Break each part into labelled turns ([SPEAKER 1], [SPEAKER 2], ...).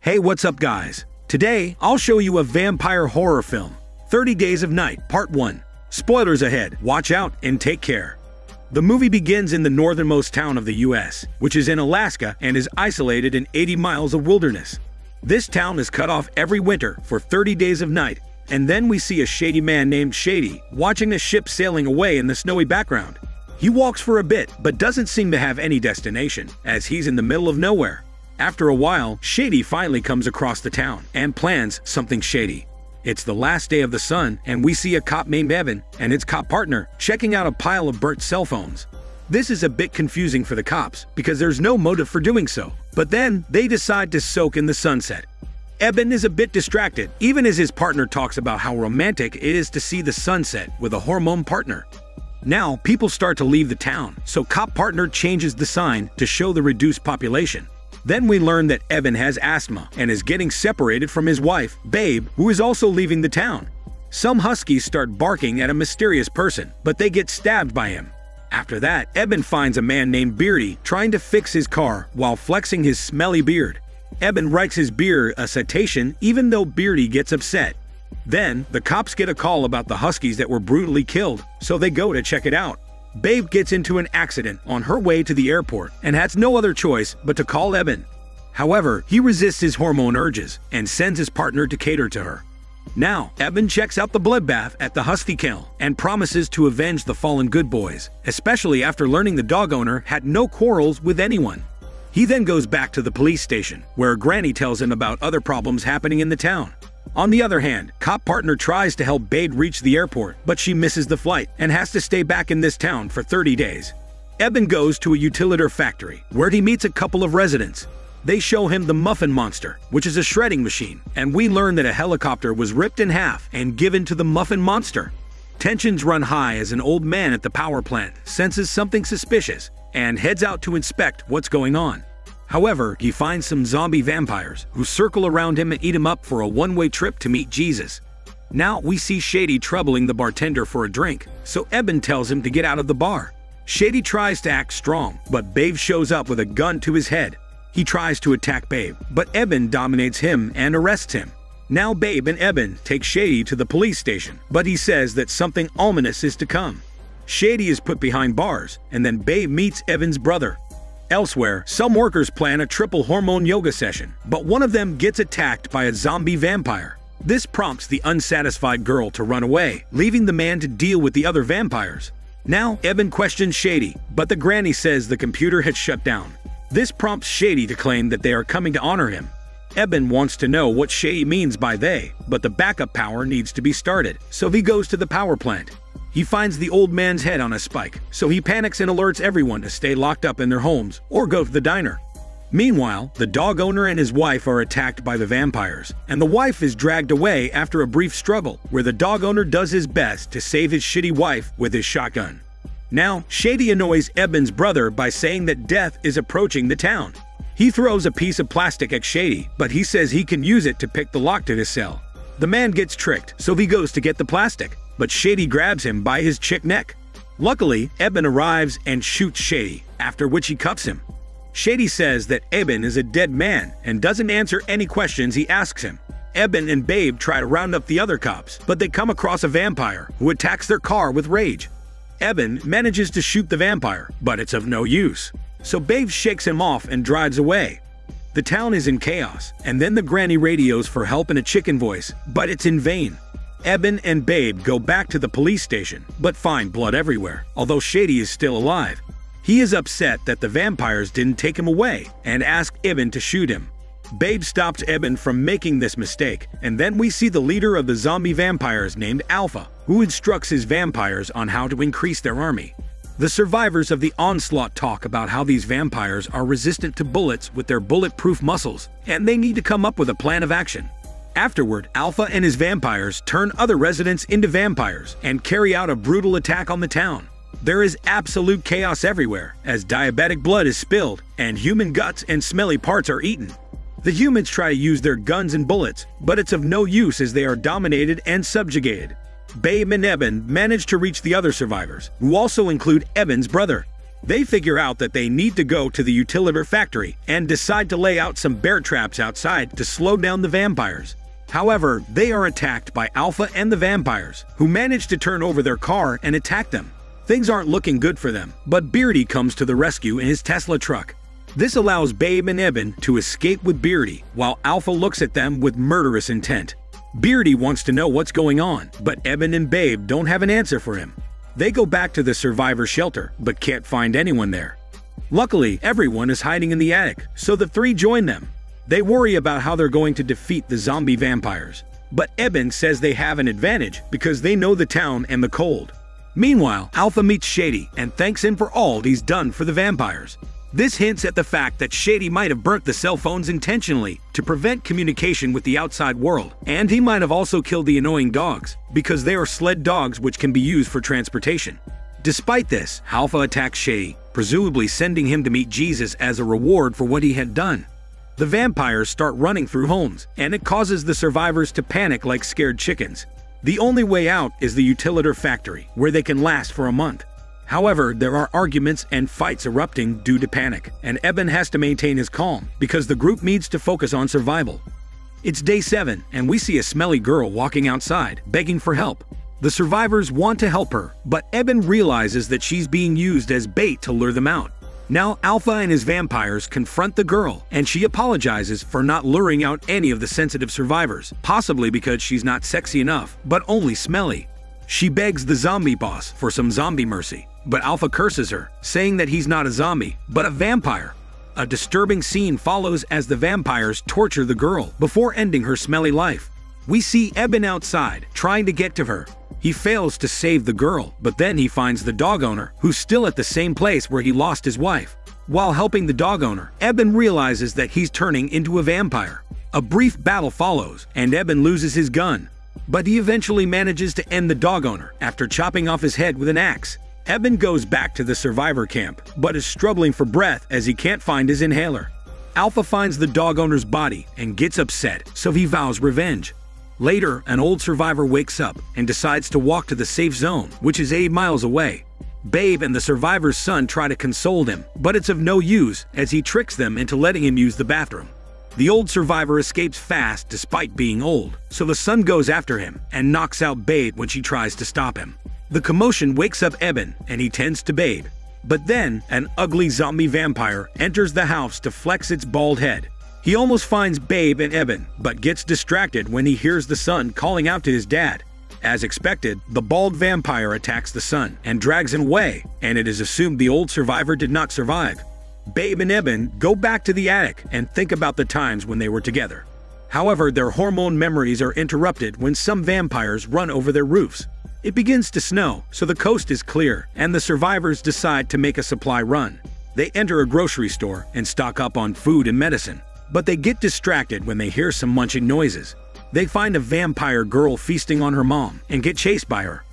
[SPEAKER 1] Hey, what's up, guys? Today, I'll show you a vampire horror film 30 Days of Night, Part 1. Spoilers ahead, watch out and take care. The movie begins in the northernmost town of the US, which is in Alaska and is isolated in 80 miles of wilderness. This town is cut off every winter for 30 days of night, and then we see a shady man named Shady watching a ship sailing away in the snowy background. He walks for a bit, but doesn't seem to have any destination, as he's in the middle of nowhere. After a while, Shady finally comes across the town and plans something shady. It's the last day of the sun, and we see a cop named Eben and his cop partner checking out a pile of burnt cell phones. This is a bit confusing for the cops because there's no motive for doing so, but then they decide to soak in the sunset. Eben is a bit distracted, even as his partner talks about how romantic it is to see the sunset with a hormone partner. Now, people start to leave the town, so cop partner changes the sign to show the reduced population. Then we learn that Eben has asthma and is getting separated from his wife, Babe, who is also leaving the town. Some huskies start barking at a mysterious person, but they get stabbed by him. After that, Eben finds a man named Beardy trying to fix his car while flexing his smelly beard. Eben writes his beard a citation even though Beardy gets upset. Then, the cops get a call about the huskies that were brutally killed, so they go to check it out. Babe gets into an accident on her way to the airport and has no other choice but to call Eben. However, he resists his hormone urges and sends his partner to cater to her. Now, Eben checks out the bloodbath at the Husky Kennel and promises to avenge the fallen good boys, especially after learning the dog owner had no quarrels with anyone. He then goes back to the police station, where Granny tells him about other problems happening in the town. On the other hand, cop partner tries to help Babe reach the airport, but she misses the flight and has to stay back in this town for 30 days. Eben goes to a utility factory, where he meets a couple of residents. They show him the Muffin Monster, which is a shredding machine, and we learn that a helicopter was ripped in half and given to the Muffin Monster. Tensions run high as an old man at the power plant senses something suspicious and heads out to inspect what's going on. However, he finds some zombie vampires who circle around him and eat him up for a one way trip to meet Jesus. Now we see Shady troubling the bartender for a drink, so Eben tells him to get out of the bar. Shady tries to act strong, but Babe shows up with a gun to his head. He tries to attack Babe, but Eben dominates him and arrests him. Now Babe and Eben take Shady to the police station, but he says that something ominous is to come. Shady is put behind bars, and then Babe meets Eben's brother. Elsewhere, some workers plan a triple hormone yoga session, but one of them gets attacked by a zombie vampire. This prompts the unsatisfied girl to run away, leaving the man to deal with the other vampires. Now, Eben questions Shady, but the granny says the computer had shut down. This prompts Shady to claim that they are coming to honor him. Eben wants to know what Shady means by they, but the backup power needs to be started, so he goes to the power plant. He finds the old man's head on a spike, so he panics and alerts everyone to stay locked up in their homes or go to the diner. Meanwhile, the dog owner and his wife are attacked by the vampires, and the wife is dragged away after a brief struggle where the dog owner does his best to save his shitty wife with his shotgun. Now, Shady annoys Eben's brother by saying that death is approaching the town. He throws a piece of plastic at Shady, but he says he can use it to pick the lock to his cell. The man gets tricked, so he goes to get the plastic, but Shady grabs him by his chick neck. Luckily, Eben arrives and shoots Shady, after which he cuffs him. Shady says that Eben is a dead man and doesn't answer any questions he asks him. Eben and Babe try to round up the other cops, but they come across a vampire who attacks their car with rage. Eben manages to shoot the vampire, but it's of no use. So Babe shakes him off and drives away. The town is in chaos, and then the granny radios for help in a chicken voice, but it's in vain. Eben and Babe go back to the police station, but find blood everywhere, although Shady is still alive. He is upset that the vampires didn't take him away and asks Eben to shoot him. Babe stops Eben from making this mistake, and then we see the leader of the zombie vampires named Alpha, who instructs his vampires on how to increase their army. The survivors of the onslaught talk about how these vampires are resistant to bullets with their bulletproof muscles, and they need to come up with a plan of action. Afterward, Alpha and his vampires turn other residents into vampires and carry out a brutal attack on the town. There is absolute chaos everywhere as diabetic blood is spilled and human guts and smelly parts are eaten. The humans try to use their guns and bullets, but it's of no use as they are dominated and subjugated. Babe and Eben manage to reach the other survivors, who also include Eben's brother. They figure out that they need to go to the Utilidor factory and decide to lay out some bear traps outside to slow down the vampires. However, they are attacked by Alpha and the vampires, who manage to turn over their car and attack them. Things aren't looking good for them, but Beardy comes to the rescue in his Tesla truck. This allows Babe and Eben to escape with Beardy, while Alpha looks at them with murderous intent. Beardy wants to know what's going on, but Eben and Babe don't have an answer for him. They go back to the survivor shelter, but can't find anyone there. Luckily, everyone is hiding in the attic, so the three join them. They worry about how they're going to defeat the zombie vampires. But Eben says they have an advantage because they know the town and the cold. Meanwhile, Alpha meets Shady and thanks him for all he's done for the vampires. This hints at the fact that Shady might have burnt the cell phones intentionally to prevent communication with the outside world, and he might have also killed the annoying dogs, because they are sled dogs which can be used for transportation. Despite this, Alpha attacks Shady, presumably sending him to meet Jesus as a reward for what he had done. The vampires start running through homes, and it causes the survivors to panic like scared chickens. The only way out is the Utilidor factory, where they can last for a month. However, there are arguments and fights erupting due to panic, and Eben has to maintain his calm because the group needs to focus on survival. It's day 7, and we see a smelly girl walking outside, begging for help. The survivors want to help her, but Eben realizes that she's being used as bait to lure them out. Now, Alpha and his vampires confront the girl, and she apologizes for not luring out any of the sensitive survivors, possibly because she's not sexy enough, but only smelly. She begs the zombie boss for some zombie mercy, but Alpha curses her, saying that he's not a zombie, but a vampire. A disturbing scene follows as the vampires torture the girl before ending her smelly life. We see Eben outside, trying to get to her. He fails to save the girl, but then he finds the dog owner, who's still at the same place where he lost his wife. While helping the dog owner, Eben realizes that he's turning into a vampire. A brief battle follows, and Eben loses his gun. But he eventually manages to end the dog owner after chopping off his head with an axe. Eben goes back to the survivor camp, but is struggling for breath as he can't find his inhaler. Alpha finds the dog owner's body and gets upset, so he vows revenge. Later, an old survivor wakes up and decides to walk to the safe zone, which is 8 miles away. Babe and the survivor's son try to console him, but it's of no use as he tricks them into letting him use the bathroom. The old survivor escapes fast despite being old, so the son goes after him and knocks out Babe when she tries to stop him. The commotion wakes up Eben, and he tends to Babe. But then, an ugly zombie vampire enters the house to flex its bald head. He almost finds Babe and Eben, but gets distracted when he hears the son calling out to his dad. As expected, the bald vampire attacks the son and drags him away, and it is assumed the old survivor did not survive. Babe and Eben go back to the attic and think about the times when they were together. However, their hormone memories are interrupted when some vampires run over their roofs. It begins to snow, so the coast is clear, and the survivors decide to make a supply run. They enter a grocery store and stock up on food and medicine, but they get distracted when they hear some munching noises. They find a vampire girl feasting on her mom and get chased by her.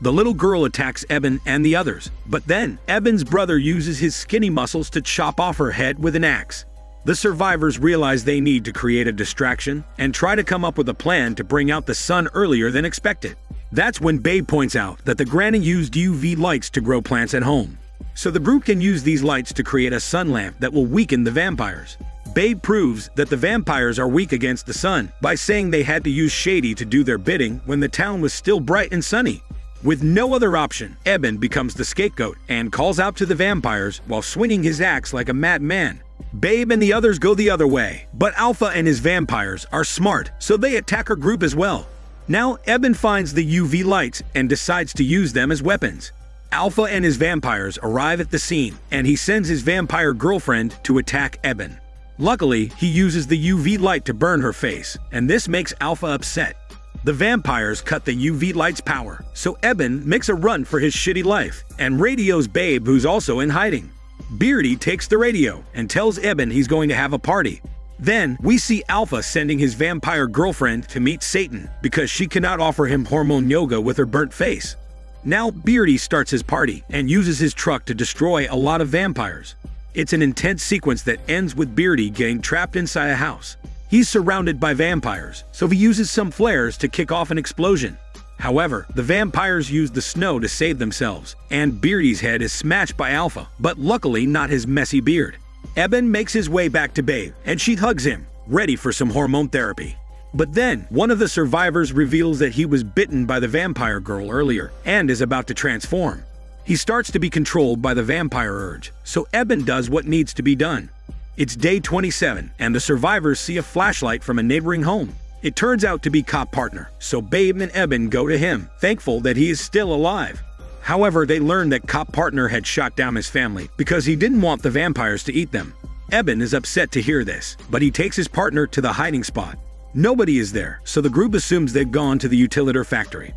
[SPEAKER 1] The little girl attacks Eben and the others, but then Eben's brother uses his skinny muscles to chop off her head with an axe. The survivors realize they need to create a distraction and try to come up with a plan to bring out the sun earlier than expected. That's when Babe points out that the granny used UV lights to grow plants at home. So the group can use these lights to create a sun lamp that will weaken the vampires. Babe proves that the vampires are weak against the sun by saying they had to use Shady to do their bidding when the town was still bright and sunny. With no other option, Eben becomes the scapegoat and calls out to the vampires while swinging his axe like a madman. Babe and the others go the other way, but Alpha and his vampires are smart, so they attack her group as well. Now, Eben finds the UV lights and decides to use them as weapons. Alpha and his vampires arrive at the scene, and he sends his vampire girlfriend to attack Eben. Luckily, he uses the UV light to burn her face, and this makes Alpha upset. The vampires cut the UV light's power, so Eben makes a run for his shitty life and radios Babe, who's also in hiding. Beardy takes the radio and tells Eben he's going to have a party, then, we see Alpha sending his vampire girlfriend to meet Satan because she cannot offer him hormone yoga with her burnt face. Now, Beardy starts his party and uses his truck to destroy a lot of vampires. It's an intense sequence that ends with Beardy getting trapped inside a house. He's surrounded by vampires, so he uses some flares to kick off an explosion. However, the vampires use the snow to save themselves, and Beardy's head is smashed by Alpha, but luckily not his messy beard. Eben makes his way back to Babe, and she hugs him, ready for some hormone therapy. But then, one of the survivors reveals that he was bitten by the vampire girl earlier and is about to transform. He starts to be controlled by the vampire urge, so Eben does what needs to be done. It's day 27, and the survivors see a flashlight from a neighboring home. It turns out to be cop partner, so Babe and Eben go to him, thankful that he is still alive. However, they learn that cop partner had shot down his family because he didn't want the vampires to eat them. Eben is upset to hear this, but he takes his partner to the hiding spot Nobody is there, so the group assumes they've gone to the Utilidor factory.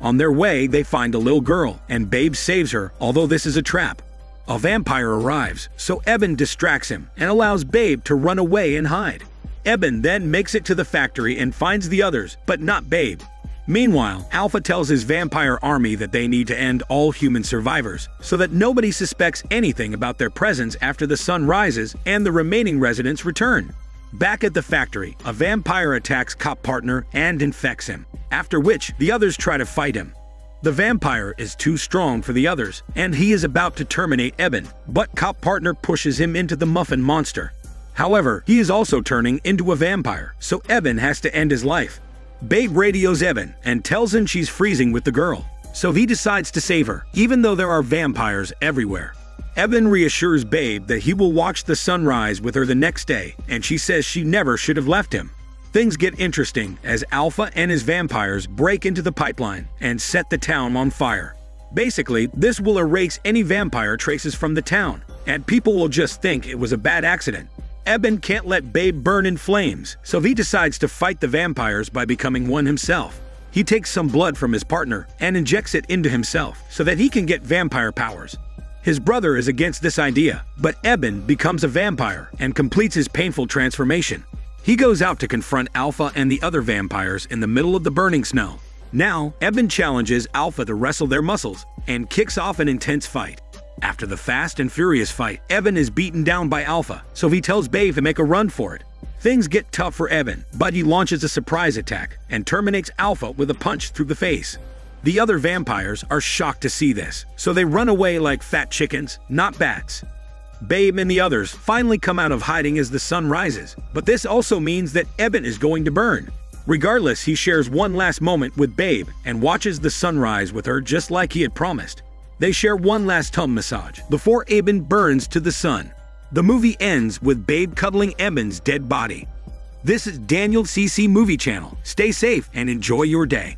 [SPEAKER 1] On their way, they find a little girl, and Babe saves her, although this is a trap. A vampire arrives, so Eben distracts him and allows Babe to run away and hide. Eben then makes it to the factory and finds the others, but not Babe. Meanwhile, Alpha tells his vampire army that they need to end all human survivors, so that nobody suspects anything about their presence after the sun rises and the remaining residents return. Back at the factory, a vampire attacks Cop Partner and infects him, after which the others try to fight him. The vampire is too strong for the others, and he is about to terminate Eben, but Cop Partner pushes him into the Muffin Monster. However, he is also turning into a vampire, so Eben has to end his life. Babe radios Eben and tells him she's freezing with the girl, so he decides to save her, even though there are vampires everywhere. Eben reassures Babe that he will watch the sunrise with her the next day, and she says she never should have left him. Things get interesting as Alpha and his vampires break into the pipeline and set the town on fire. Basically, this will erase any vampire traces from the town, and people will just think it was a bad accident. Eben can't let Babe burn in flames, so he decides to fight the vampires by becoming one himself. He takes some blood from his partner and injects it into himself so that he can get vampire powers. His brother is against this idea, but Eben becomes a vampire and completes his painful transformation. He goes out to confront Alpha and the other vampires in the middle of the burning snow. Now, Eben challenges Alpha to wrestle their muscles and kicks off an intense fight. After the fast and furious fight, Eben is beaten down by Alpha, so he tells Babe to make a run for it. Things get tough for Eben, but he launches a surprise attack and terminates Alpha with a punch through the face. The other vampires are shocked to see this, so they run away like fat chickens, not bats. Babe and the others finally come out of hiding as the sun rises, but this also means that Eben is going to burn. Regardless, he shares one last moment with Babe and watches the sunrise with her just like he had promised. They share one last tongue massage before Eben burns to the sun. The movie ends with Babe cuddling Eben's dead body. This is Daniel CC Movie Channel. Stay safe and enjoy your day.